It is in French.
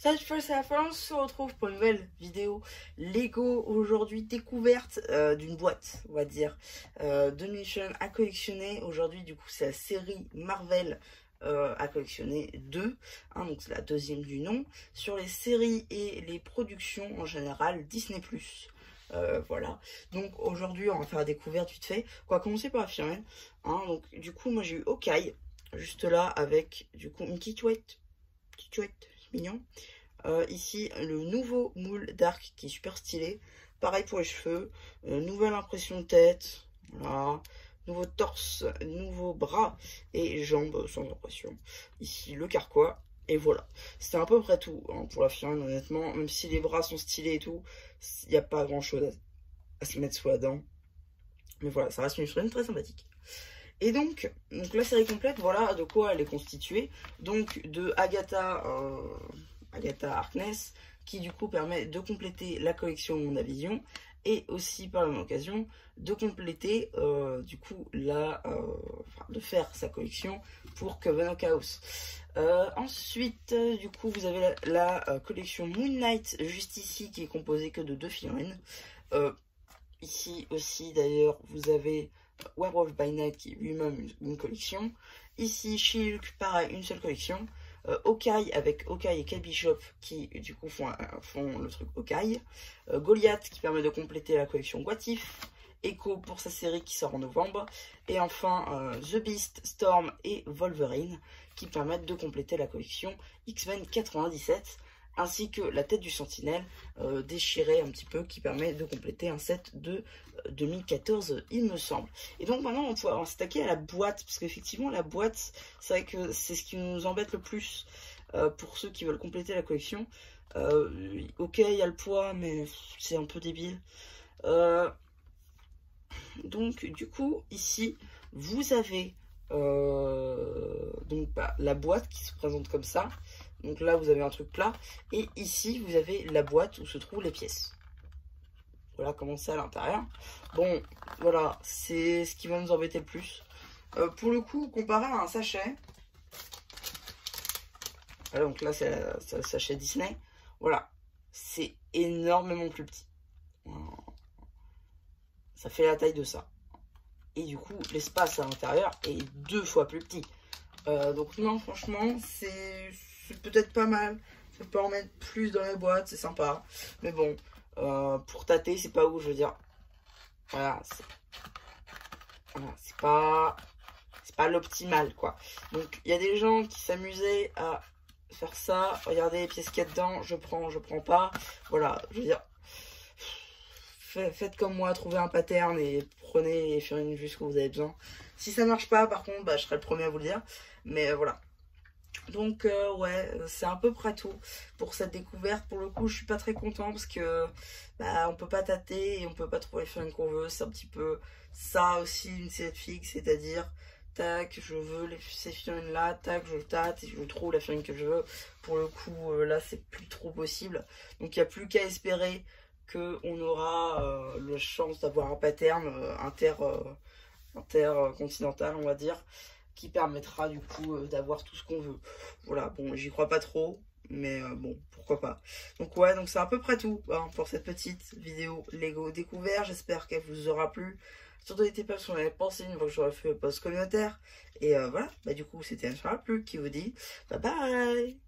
Salut First on se retrouve pour une nouvelle vidéo. Lego aujourd'hui découverte euh, d'une boîte on va dire euh, de mission à collectionner. Aujourd'hui du coup c'est la série Marvel euh, à collectionner 2 hein, donc c'est la deuxième du nom sur les séries et les productions en général Disney voilà. Donc aujourd'hui on va faire la découverte vite fait. On va commencer par la hein, donc du coup moi j'ai eu Okai juste là avec du coup une petite chouette. Petite chouette mignon. Euh, ici, le nouveau moule dark qui est super stylé. Pareil pour les cheveux. Euh, nouvelle impression de tête. Voilà. Nouveau torse, nouveau bras et jambes sans impression. Ici, le carquois. Et voilà. C'était à peu près tout hein, pour la figurine, honnêtement. Même si les bras sont stylés et tout, il n'y a pas grand chose à, se mettre sous la dent. Mais voilà, ça reste une figurine très sympathique. Et donc, donc la série complète, voilà de quoi elle est constituée. Donc de Agatha, euh, Agatha Harkness, qui du coup permet de compléter la collection Vision et aussi par la même occasion de compléter euh, du coup la, euh, de faire sa collection pour Coven of Chaos. ensuite, du coup, vous avez la, la collection Moon Knight juste ici qui est composée que de deux figurines. ici aussi d'ailleurs, vous avez Werewolf by Night qui lui-même une, collection. Ici, Shilk, pareil, une seule collection. Euh, Okai avec Okai et Kate Bishop qui du coup font, font le truc Okai. Euh, Goliath qui permet de compléter la collection What Echo pour sa série qui sort en novembre. Et enfin euh, The Beast, Storm et Wolverine qui permettent de compléter la collection X-Men 97 ainsi que la tête du sentinelle euh, déchirée un petit peu qui permet de compléter un set de 2014 euh, il me semble. Et donc maintenant on va s'attaquer à la boîte parce qu'effectivement la boîte c'est vrai que c'est ce qui nous embête le plus euh, pour ceux qui veulent compléter la collection. ok il y a le poids mais c'est un peu débile. donc du coup ici vous avez bah, la boîte qui se présente comme ça donc là, vous avez un truc plat. Et ici, vous avez la boîte où se trouvent les pièces. Voilà comment c'est à l'intérieur. Bon, voilà, c'est ce qui va nous embêter le plus. Euh, pour le coup, comparé à un sachet. donc là, c'est le sachet Disney. Voilà, c'est énormément plus petit. Ça fait la taille de ça. Et du coup, l'espace à l'intérieur est deux fois plus petit. Euh, donc non, franchement, c'est peut-être pas mal. Je peux en mettre plus dans les boîtes, c'est sympa. Mais bon, euh, pour tâter, c'est pas où, je veux dire. Voilà, c'est. C'est pas l'optimal, quoi. Donc, il y a des gens qui s'amusaient à faire ça. Regardez les pièces qu'il y a dedans, je prends, je prends pas. Voilà, je veux dire... Faites comme moi, trouvez un pattern et prenez les figurines juste que vous avez besoin. Si ça marche pas, par contre, bah, je serai le premier à vous le dire. Mais euh, voilà, donc euh, ouais, c'est à peu près tout pour cette découverte. Pour le coup, je suis pas très content parce que bah, on peut pas tâter et on peut pas trouver les figurines qu'on veut. C'est un petit peu ça aussi une série fixe, c'est-à-dire tac, je veux ces figurines là, tac, je tâte et je trouve la figurine que je veux. Pour le coup, euh, là, c'est plus trop possible. Donc il n'y a plus qu'à espérer qu'on aura euh, la chance d'avoir un pattern inter, intercontinental, on va dire qui permettra du coup euh, d'avoir tout ce qu'on veut. Voilà, bon, j'y crois pas trop, mais euh, bon, pourquoi pas. Donc ouais, donc c'est à peu près tout hein, pour cette petite vidéo Lego découvert. J'espère qu'elle vous aura plu. Surtout n'hésitez pas si vous avez pensé une fois que j'aurai fait le post communautaire. Et euh, voilà, bah du coup c'était un plus qui vous dit bye bye